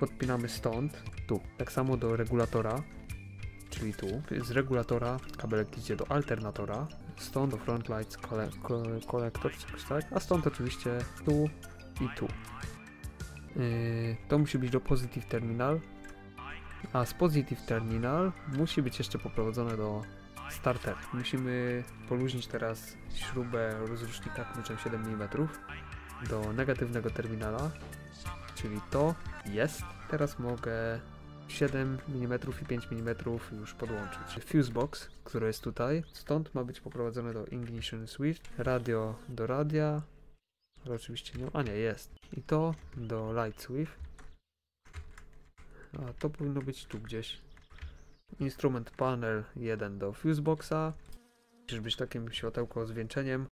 podpinamy stąd, tu. Tak samo do regulatora, czyli tu. Z regulatora kabelek idzie do alternatora, stąd do front lights kole, ko, kolektor, jakoś tak, a stąd oczywiście tu i tu. Yy, to musi być do positive terminal, a z positive terminal musi być jeszcze poprowadzone do starter. Musimy poluźnić teraz śrubę rozrusznika kluczem 7 mm do negatywnego terminala, czyli to jest. Teraz mogę 7 mm i 5 mm już podłączyć. Fusebox, który jest tutaj, stąd ma być poprowadzone do ignition switch, radio do radia, ale oczywiście nie, a nie, jest. I to do light switch. A to powinno być tu gdzieś. Instrument panel 1 do fuseboxa. Musisz być takim światełko z wieńczeniem.